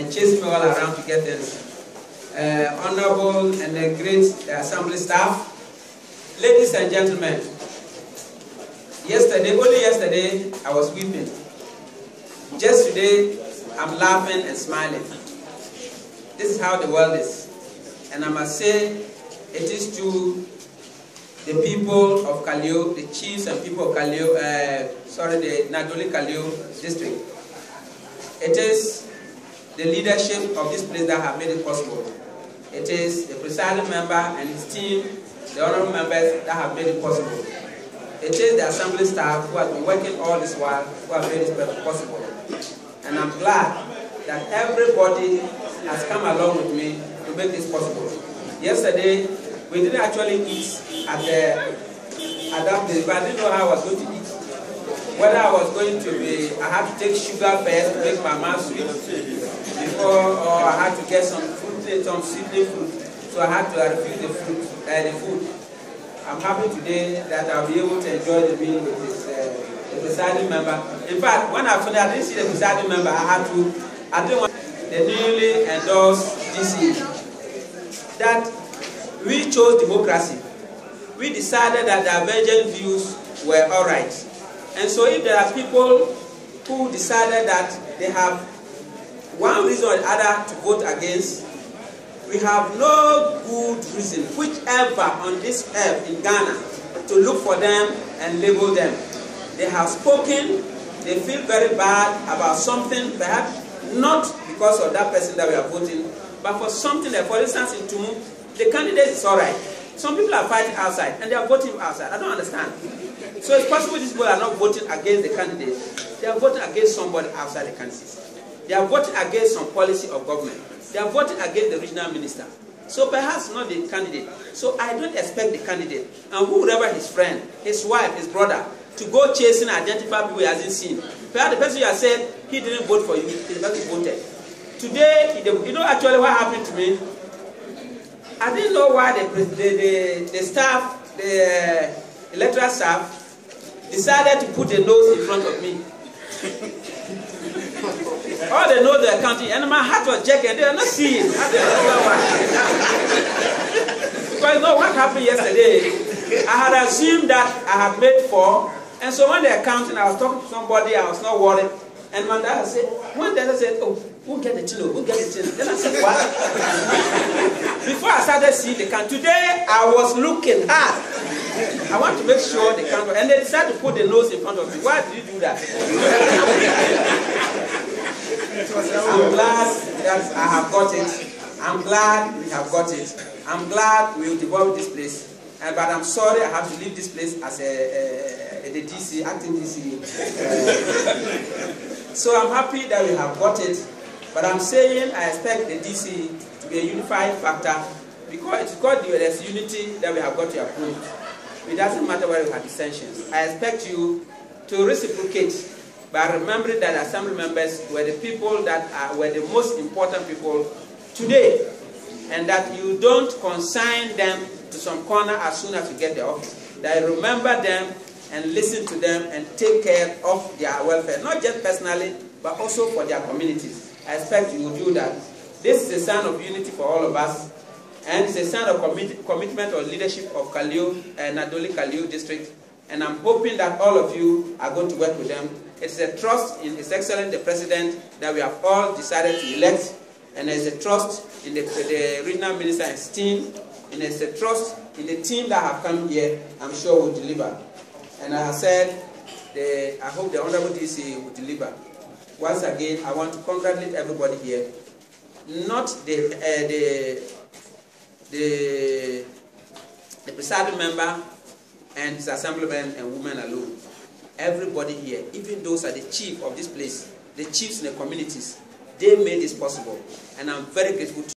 and chase me all around to get this. Uh, honorable and the great assembly staff, ladies and gentlemen, yesterday, only yesterday, I was weeping. Just today, I'm laughing and smiling. This is how the world is. And I must say, it is to the people of Kaleo, the chiefs and people of Kaleo, uh, sorry, the Nadowli Kaleo district. It is the leadership of this place that have made it possible. It is the presiding member and his team, the honorable members that have made it possible. It is the assembly staff who has been working all this while who have made it possible. And I'm glad that everybody has come along with me to make this possible. Yesterday, we didn't actually eat at the at that place, but I didn't know how I was going to eat. Whether I was going to be, I had to take sugar first to make my mouth sweet get some fruit, some sweetening fruit. So I had to refuse the fruit, uh, the food. I'm happy today that I'll be able to enjoy the meal with this, uh, the presiding member. In fact, when I finished, I didn't see the presiding member. I had to, I didn't want the newly endorsed DC that we chose democracy. We decided that divergent views were all right. And so if there are people who decided that they have one reason or the other to vote against, we have no good reason, whichever on this earth in Ghana, to look for them and label them. They have spoken, they feel very bad about something, perhaps not because of that person that we are voting, but for something that, for instance, in Tumu, the candidate is all right. Some people are fighting outside and they are voting outside. I don't understand. So it's possible these people are not voting against the candidate. They are voting against somebody outside the candidacy. They are voting against some policy of government. They are voting against the regional minister. So perhaps not the candidate. So I don't expect the candidate and whoever his friend, his wife, his brother, to go chasing and identify people he hasn't seen. Perhaps the person you have said he didn't vote for you, he person voted. Today, you know actually what happened to me? I didn't know why the, the, the, the staff, the electoral staff, decided to put a nose in front of me. All they know they're counting, and my heart was jerking, they are not seeing. Because you know what happened yesterday? I had assumed that I had made four, and so when they're counting, I was talking to somebody, I was not worried. And my dad said, one day I said, oh, we'll get the chino, we'll get the chino. Then I said, what? Before I started seeing the count, today I was looking hard. I want to make sure the count, and they decided to put the nose in front of me. Why did you do that? I'm glad that I have got it. I'm glad we have got it. I'm glad we will develop this place. Uh, but I'm sorry I have to leave this place as a, a, a the DC, acting DC. Uh, so I'm happy that we have got it. But I'm saying I expect the DC to be a unified factor because it's got there's unity that we have got to approve. It doesn't matter where we have dissensions. I expect you to reciprocate by remembering that assembly members were the people that are, were the most important people today and that you don't consign them to some corner as soon as you get the office. That you remember them and listen to them and take care of their welfare, not just personally, but also for their communities. I expect you will do that. This is a sign of unity for all of us, and it's a sign of commit commitment or leadership of Kaleo, uh, Nadowli Kaleo district, and I'm hoping that all of you are going to work with them. It's a trust in His Excellency the President that we have all decided to elect, and there's a trust in the, the regional minister and his team, and there's a trust in the team that have come here, I'm sure will deliver. And as I said, the, I hope the Honorable DC will deliver. Once again, I want to congratulate everybody here. Not the, uh, the, the, the presiding member and his assemblymen and women alone. Everybody here, even those are the chief of this place, the chiefs in the communities, they made this possible. And I'm very grateful to